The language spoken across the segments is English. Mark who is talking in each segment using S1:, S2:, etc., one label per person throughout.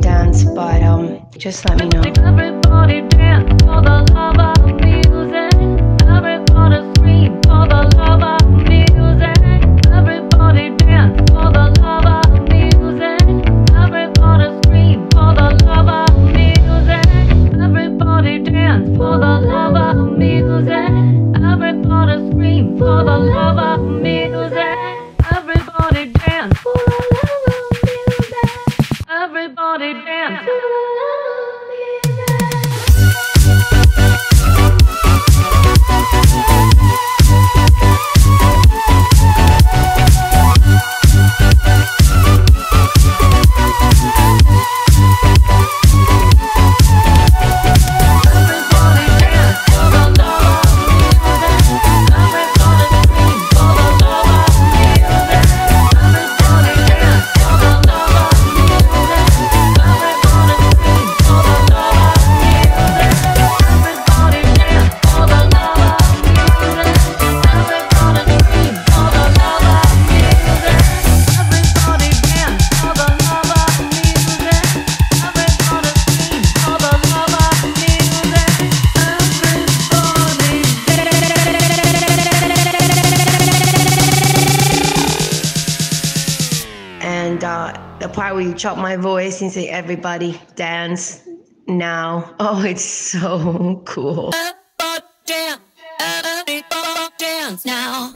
S1: dance, but um, just let me know. and uh, the part where you chop my voice and say, everybody dance now. Oh, it's so cool.
S2: Everybody dance, everybody dance
S1: now.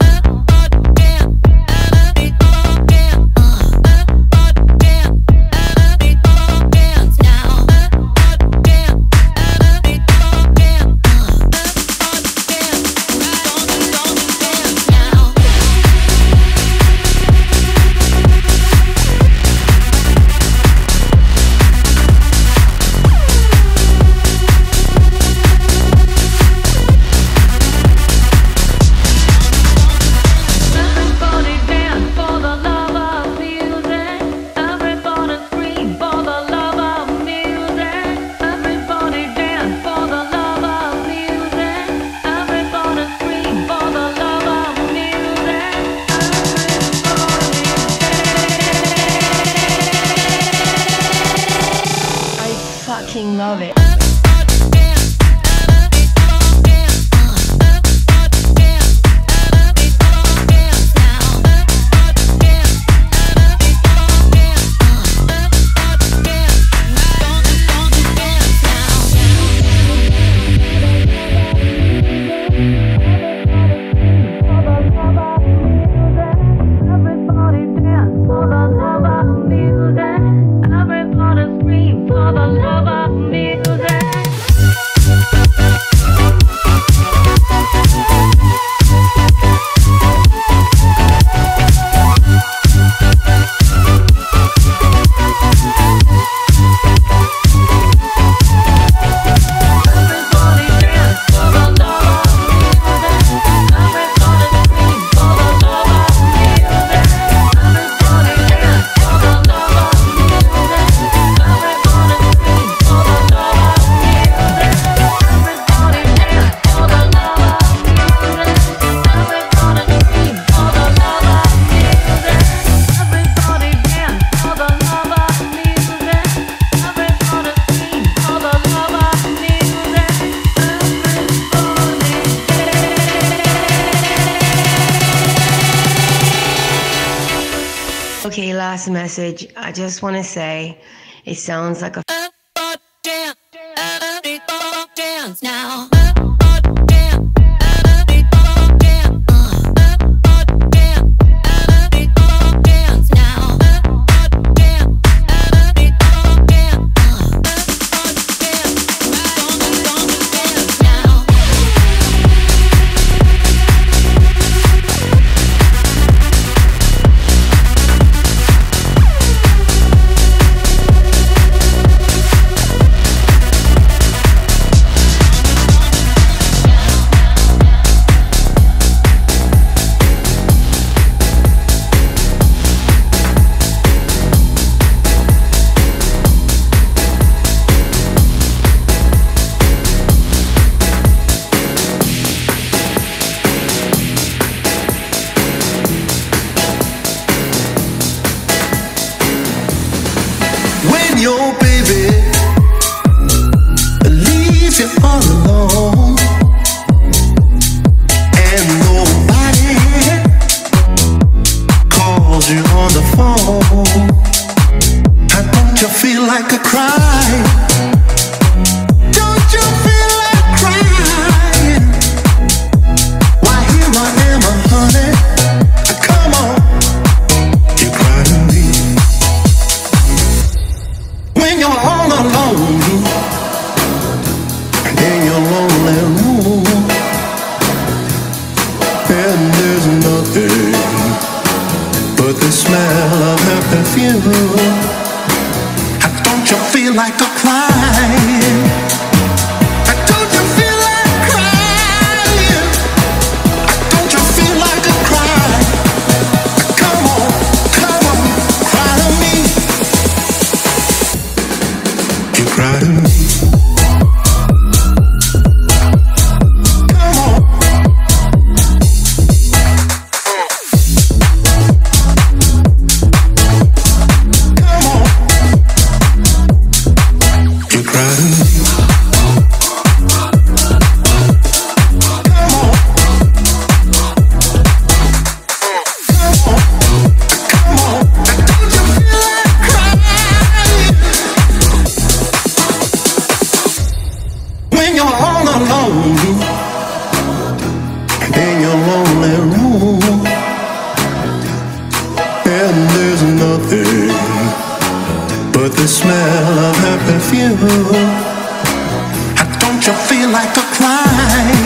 S1: message, I just want to say it sounds like a like a crying?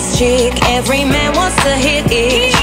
S3: Chick, every man wants to hit it.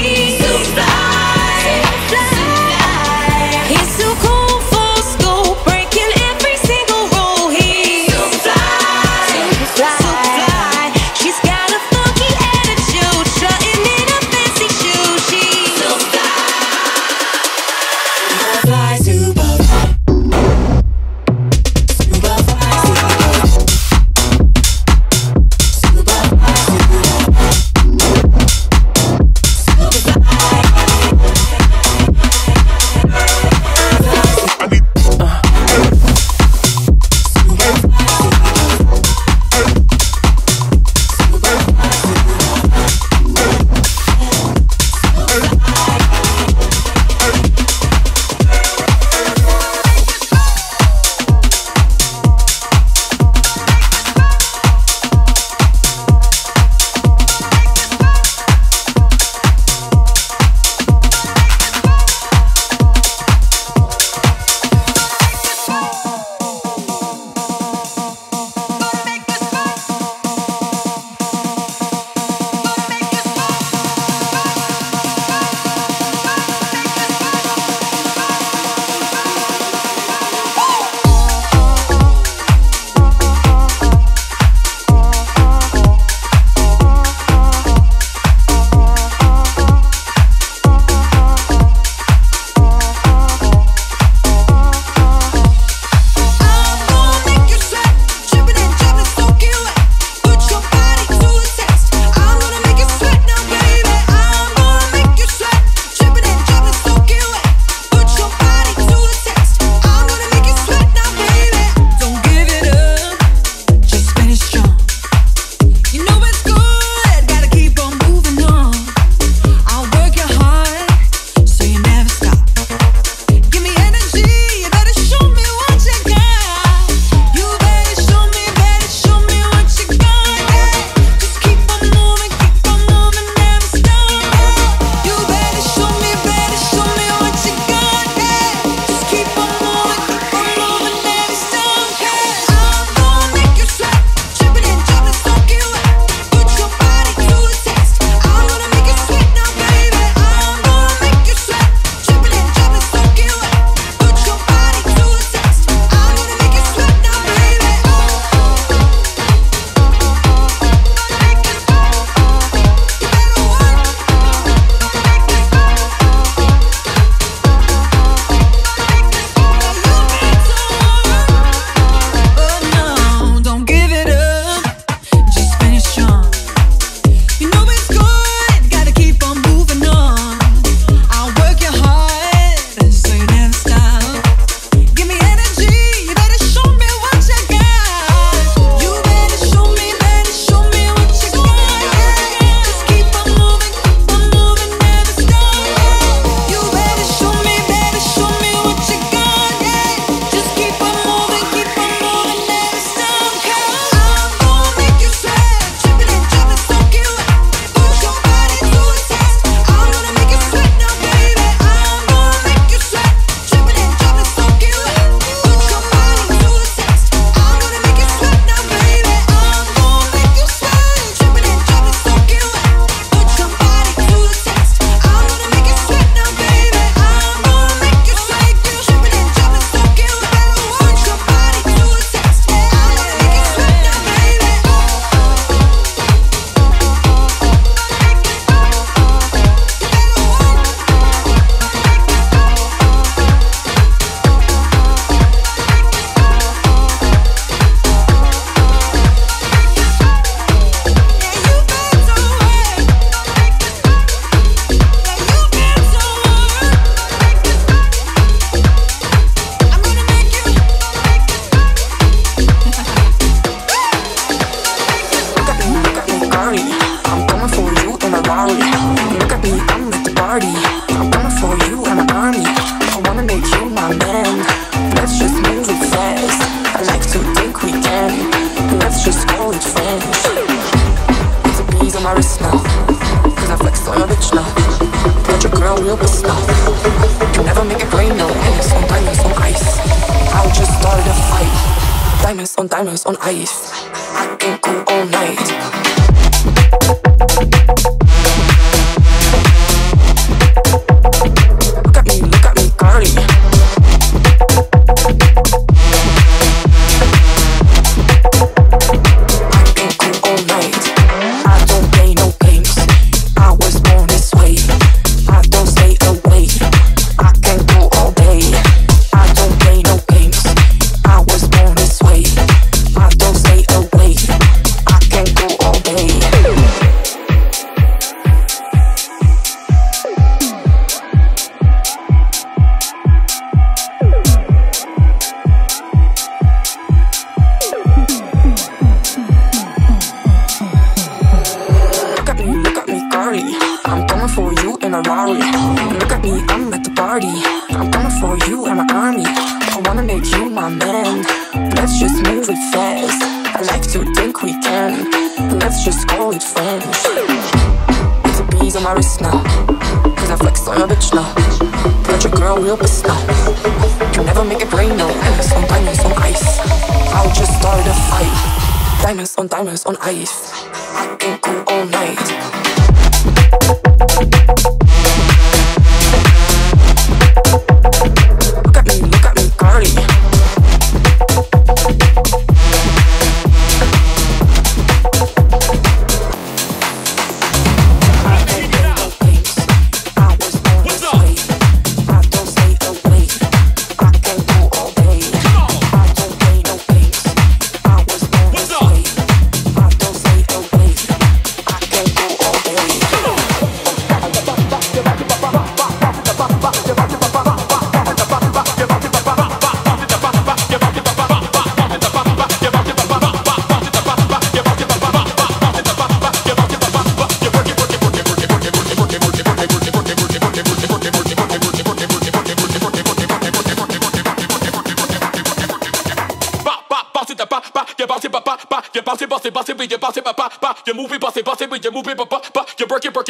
S4: You
S5: bounce it, bounce it, bounce it, but you bounce it, ba ba ba. You move it, bounce it, bounce it, but you move it, ba ba ba. You work it, work.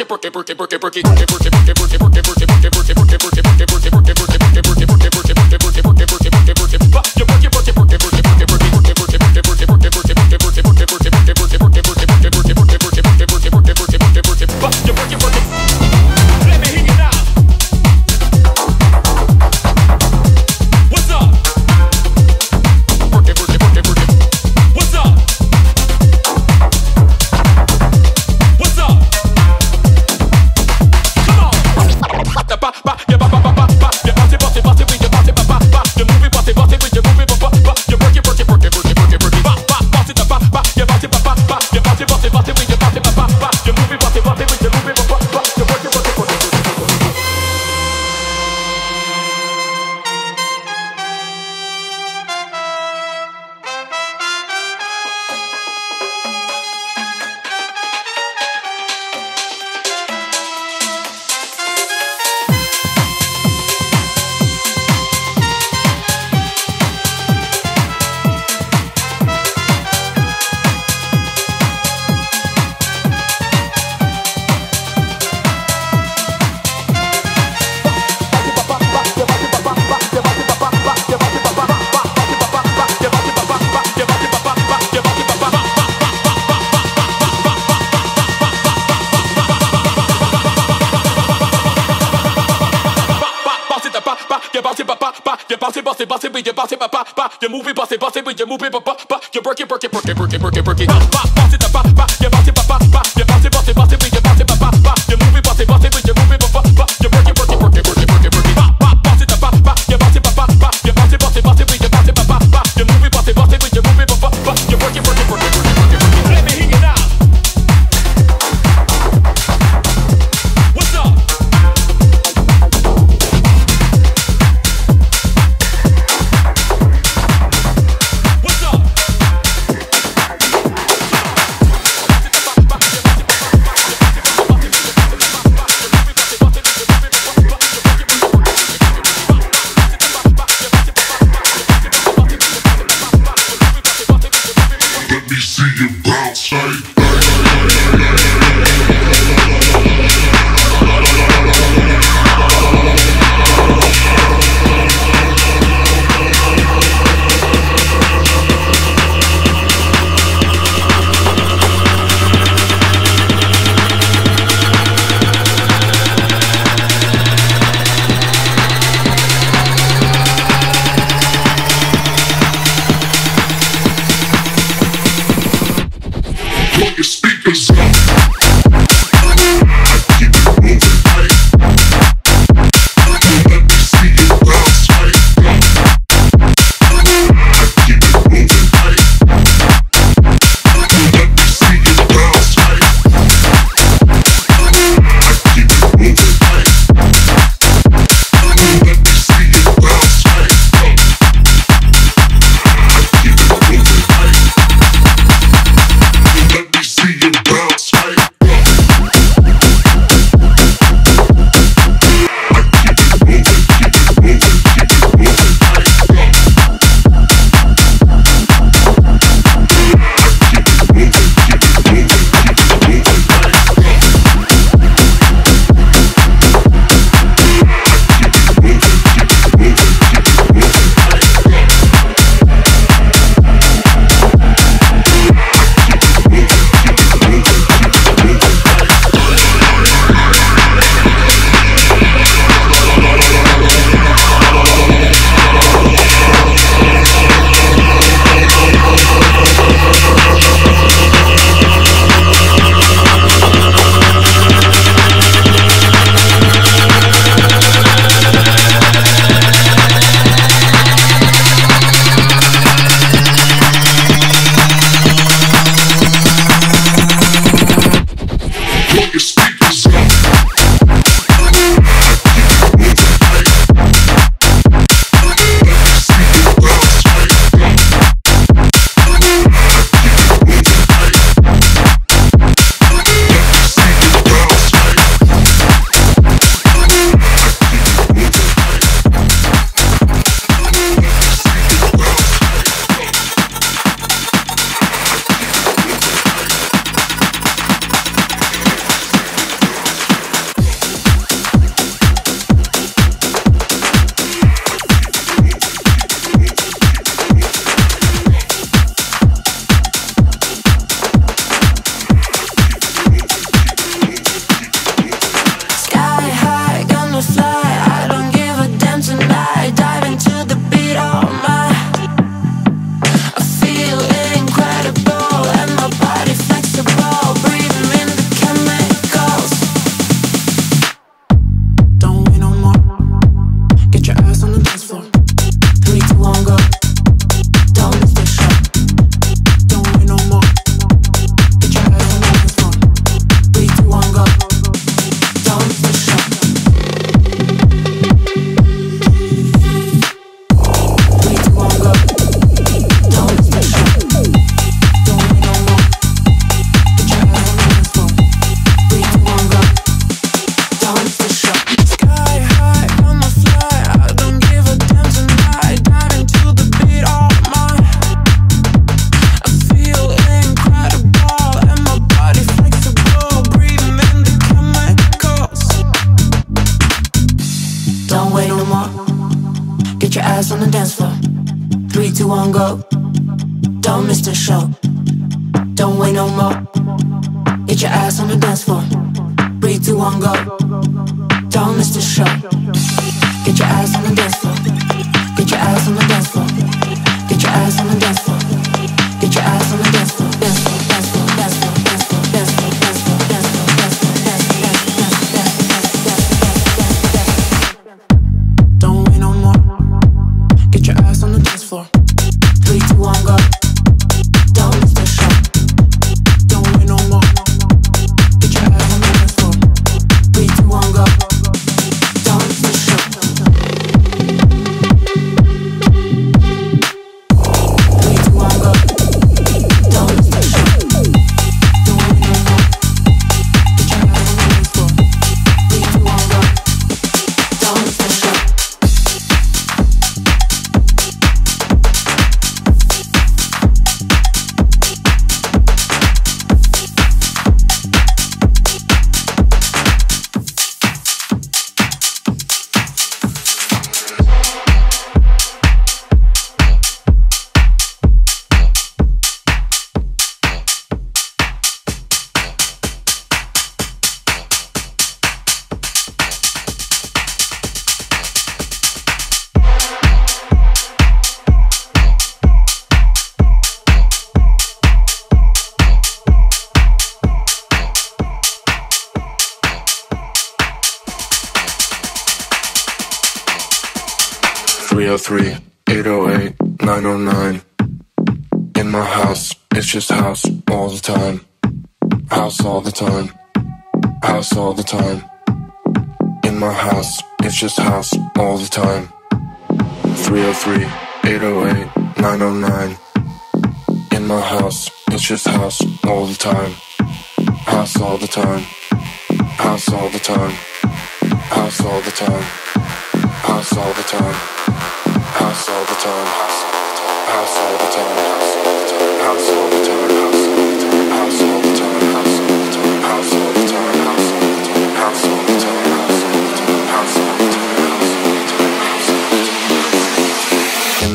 S5: Work it,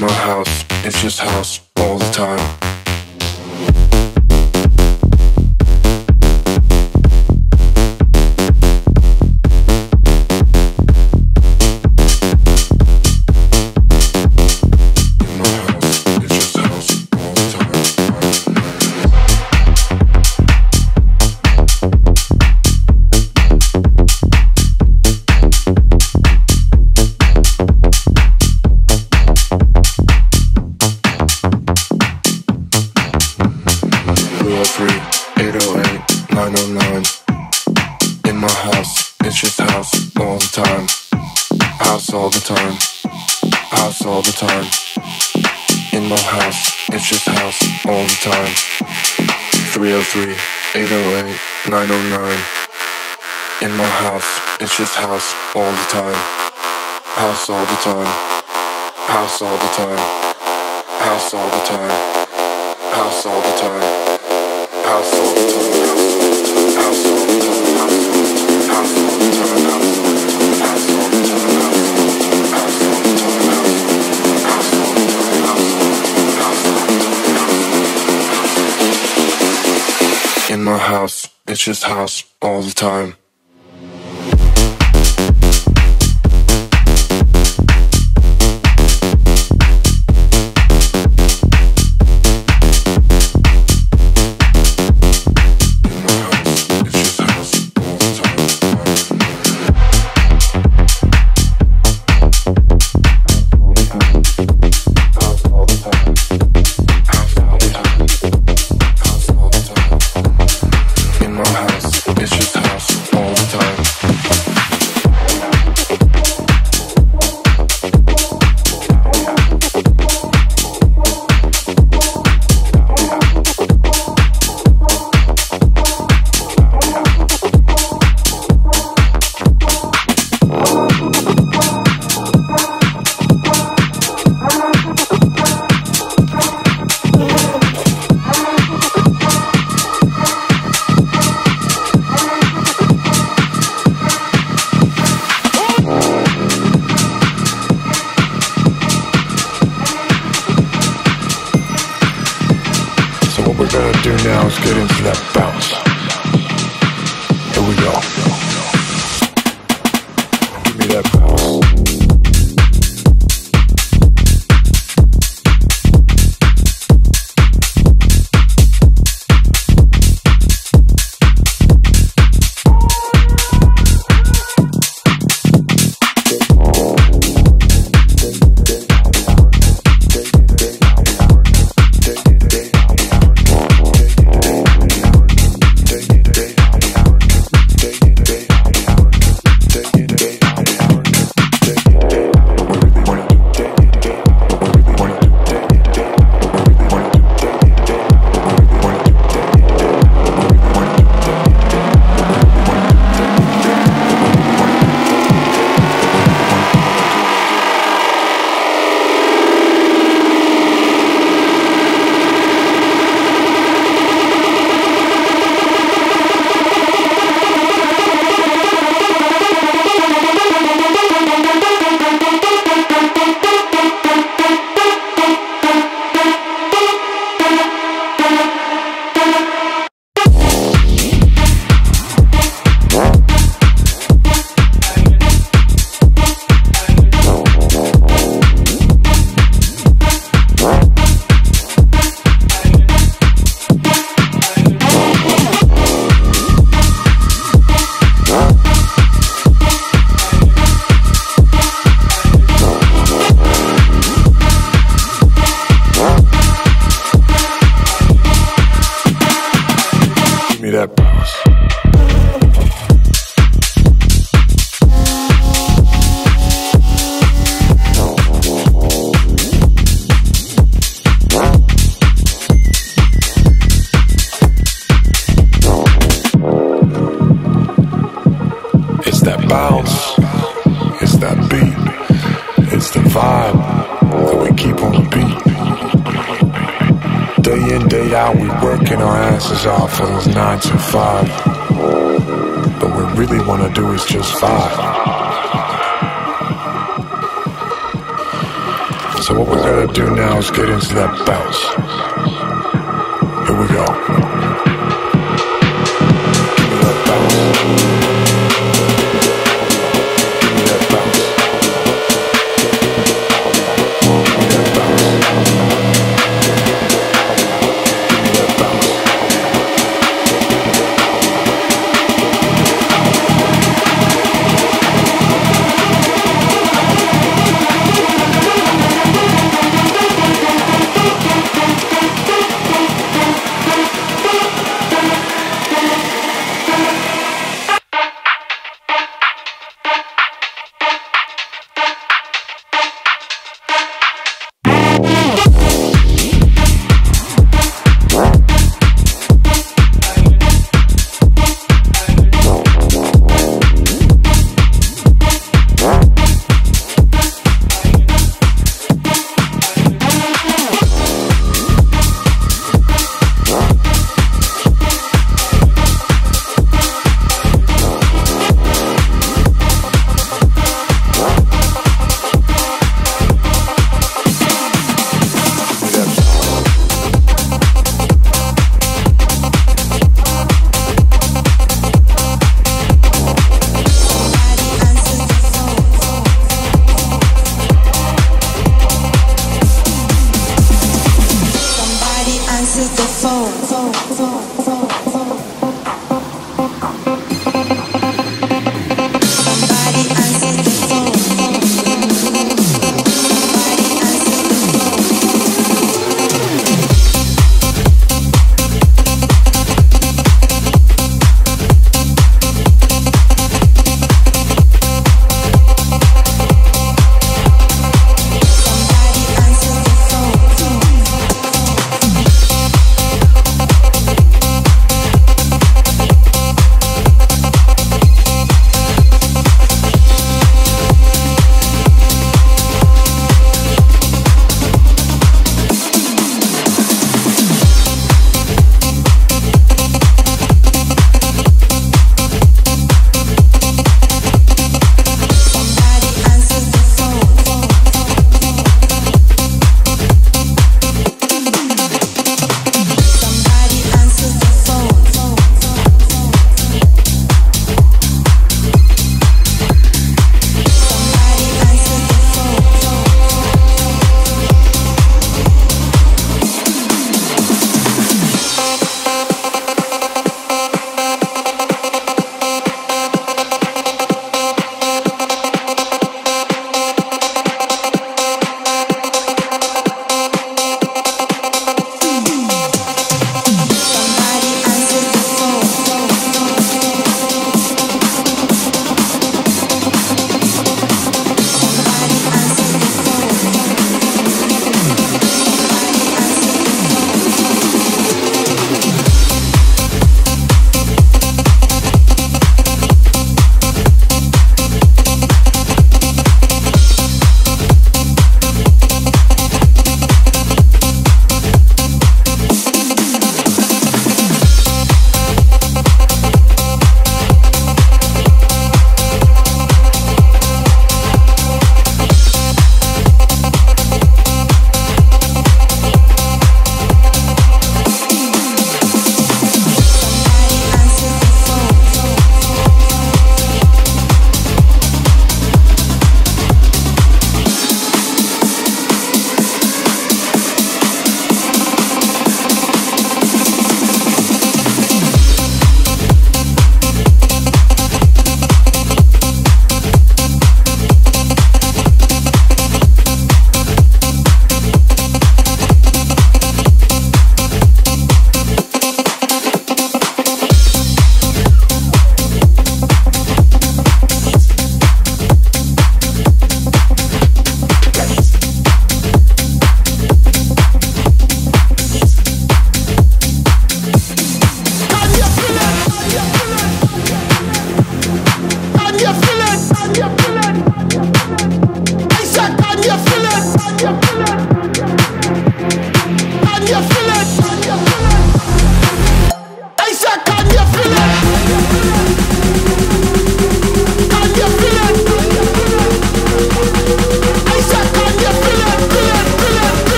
S6: my house, it's just house all the time. just house all the time.